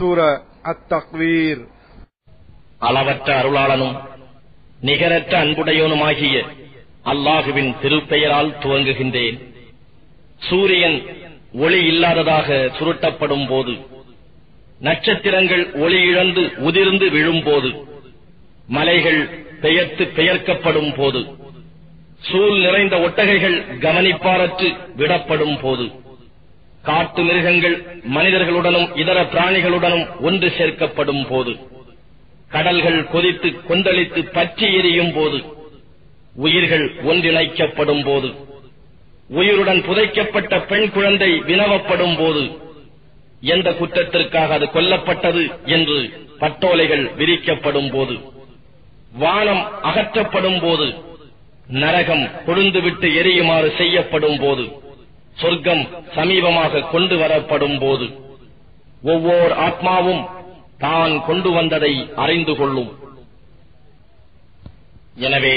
சூர அத்தக்வீர். அளவற்ற அருளாளனும் நிகரற்ற அன்புடையவனுமாகிய அல்லாஹுவின் திருப்பெயரால் துவங்குகின்றேன். சூரியன் ஒளி இல்லாததாக சுருட்டப்படும் போது நட்சத்திரங்கள் ஒளி இழந்து உதிர்ந்து விழும்போது மலைகள் பெயர்த்து பெயர்க்கப்படும் போது சூழ் நிறைந்த ஒட்டகைகள் கவனிப்பாரற்று விடப்படும் போது காட்டு மிருகங்கள் மனிதர்களுடனும் இதர பிராணிகளுடனும் ஒன்று சேர்க்கப்படும் போது கடல்கள் கொதித்து கொந்தளித்து பற்றி எரியும் போது உயிர்கள் ஒன்றிணைக்கப்படும் போது உயிருடன் புதைக்கப்பட்ட பெண் குழந்தை வினவப்படும் போது எந்த குற்றத்திற்காக அது கொல்லப்பட்டது என்று பட்டோலைகள் விரிக்கப்படும் போது வானம் அகற்றப்படும் போது நரகம் கொழுந்துவிட்டு எரியுமாறு செய்யப்படும் போது சொர்க்கம் சமீபமாக கொண்டு வரப்படும் போது ஒவ்வொரு ஆத்மாவும் தான் கொண்டு வந்ததை அறிந்து கொள்ளும். எனவே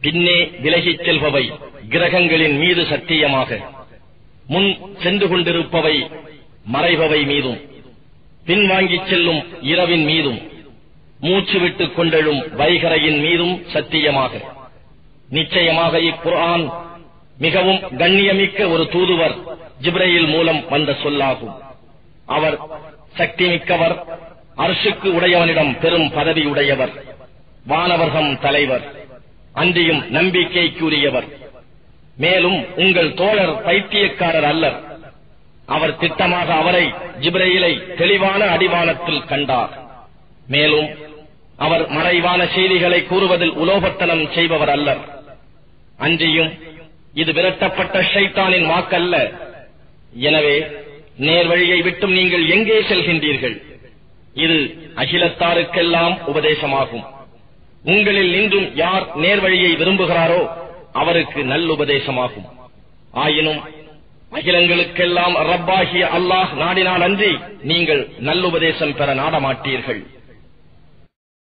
பின்னே விலகிச் செல்பவை கிரகங்களின் மீது சத்தியமாக முன் சென்று கொண்டிருப்பவை மறைபவை மீதும் பின்வாங்கிச் செல்லும் இரவின் மீதும் மூச்சு விட்டுக் கொண்டெழும் வைகரையின் மீதும் சத்தியமாக. நிச்சயமாக இக்குரான் மிகவும் கண்ணியமிக்க ஒரு தூதுவர் ஜிப்ரையில் மூலம் வந்த சொல்லாகும். அவர் சக்தி மிக்கவர் அரசுக்கு உடையவனிடம் பெரும் பதவி உடையவர் வானவர்கம் தலைவர் அன்றியும் நம்பிக்கைக்குரியவர். மேலும் உங்கள் தோழர் பைத்தியக்காரர் அல்லர். அவர் திட்டமாக அவரை ஜிப்ரையிலை தெளிவான அடிவானத்தில் கண்டார். மேலும் அவர் மறைவான செய்திகளை கூறுவதில் உலோபத்தனம் செய்பவர் அல்லர். அன்றியும் இது விரட்டப்பட்ட ஷைத்தானின் வாக்கல்ல. எனவே நேர்வழியை விட்டும் நீங்கள் எங்கே செல்கின்றீர்கள்? இது அகிலத்தாருக்கெல்லாம் உபதேசமாகும். உங்களில் நின்றும் யார் நேர்வழியை விரும்புகிறாரோ அவருக்கு நல்லுபதேசமாகும் ஆயினும் அகிலங்களுக்கெல்லாம் ரப்பாகிய அல்லாஹ் நாடினால் அன்றி நீங்கள் நல்லுபதேசம் பெற நாடமாட்டீர்கள்.